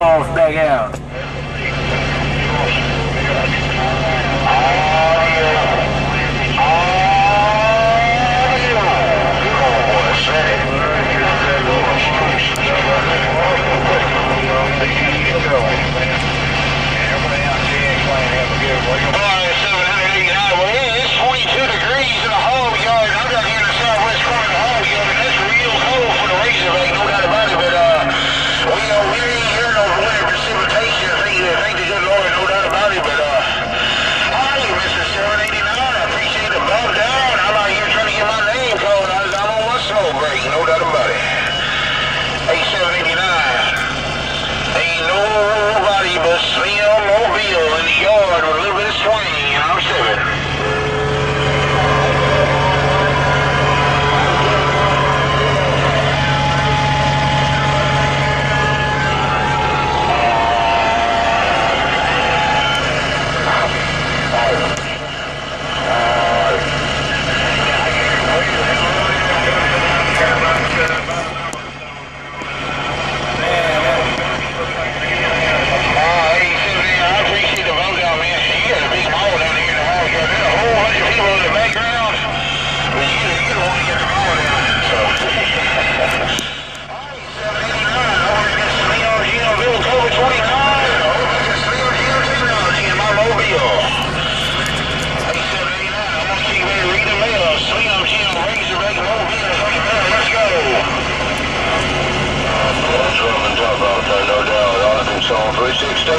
off back out. Six,